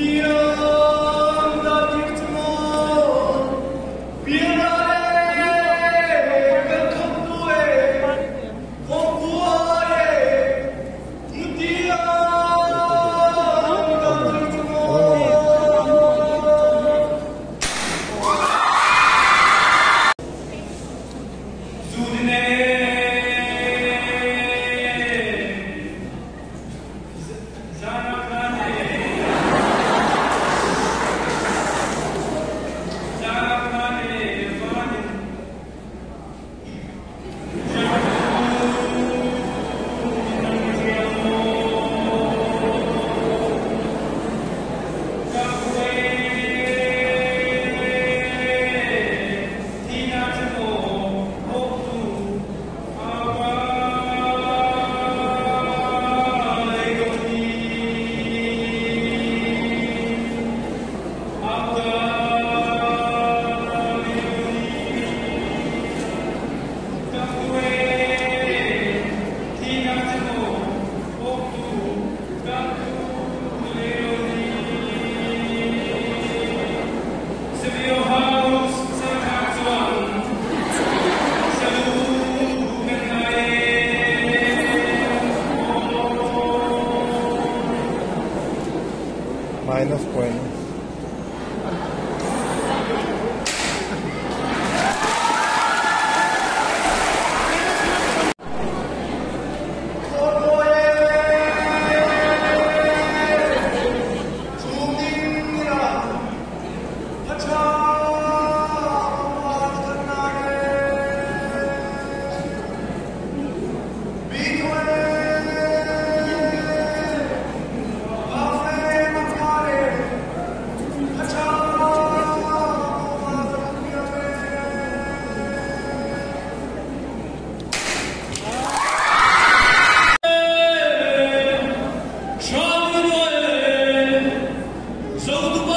Tira! Minus bueno So